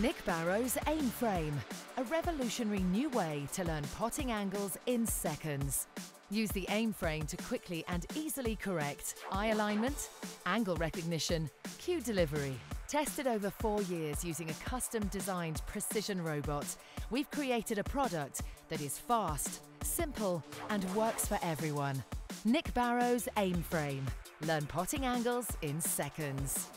Nick Barrow's Aim Frame, a revolutionary new way to learn potting angles in seconds. Use the aim frame to quickly and easily correct eye alignment, angle recognition, cue delivery. Tested over four years using a custom designed precision robot, we've created a product that is fast, simple, and works for everyone. Nick Barrow's Aim Frame. Learn potting angles in seconds.